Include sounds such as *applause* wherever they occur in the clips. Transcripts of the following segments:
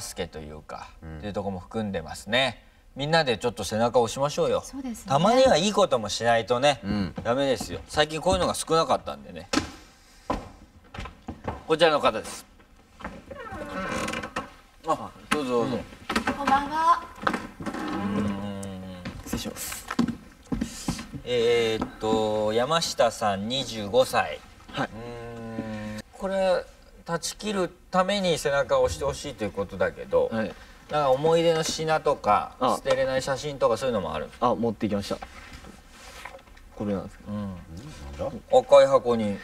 助けというか、っていうところも含んでますね。みんなでちょっと背中を押しましょうよ。そうですね。たまにはいいこともしないとね、ダメですよ。最近こういうのが少なかったんでね。こちらの方です。あどうぞどうぞ、こんばんは。失礼します。えー、っと山下さん25歳。はい。うーん。これ断ち切るために背中を押してほしいということだけど、はい。なんか思い出の品とかあ。捨てれない写真とかそういうのもある？あ持ってきました。これなんですけど。なんだ？赤い箱に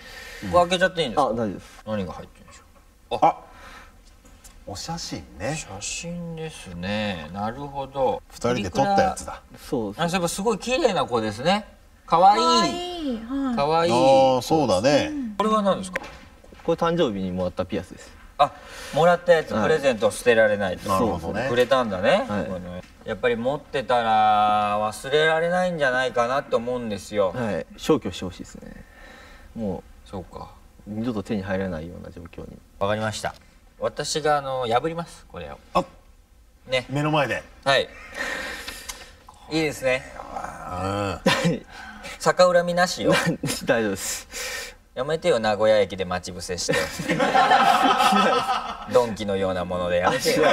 これ開けちゃっていいんですか？あ大丈夫です。何が入ってるんでしょあ。お写真ね。う写真ですね。なるほど。二人で撮ったやつだ。そうです。あそういえばすごい綺麗な子ですね。かわい。いいい。はい。かわい。いああそうだね。これは何ですか？これ誕生日にもらったピアスです。あもらったやつ、はい。プレゼント捨てられないと。なるほどね。くれたんだね、はい。やっぱり持ってたら忘れられないんじゃないかなと思うんですよ、はい。消去してほしいですね。もそうか。う二度と手に入らないような状況に。わかりました。私があの破りますこれを。あね。目の前で。はい。いいですね。うん。逆恨みなしよ。*laughs* 大丈夫ですやめてよ名古屋駅で待ち伏せして。*laughs* ドンキのようなもので。やめてよ。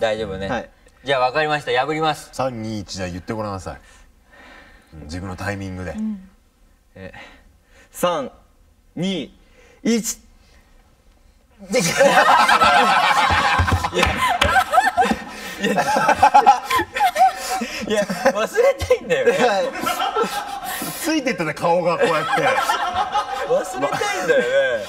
大丈夫ね、はい。じゃあ分かりました。破ります。321じゃあ言ってごらんなさい。うん自分のタイミングで。三二一いや忘れたいんだよね。ついてた顔がこうやって忘れたいんだよね。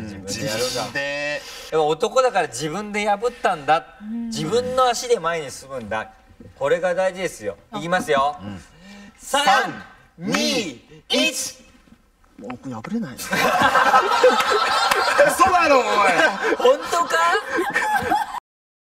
自分自でやるか。分で。やっぱ男だから自分で破ったんだ。自分の足で前に進むんだ。これが大事ですよ。いきますよ、三二一。もうこれ破れない *laughs*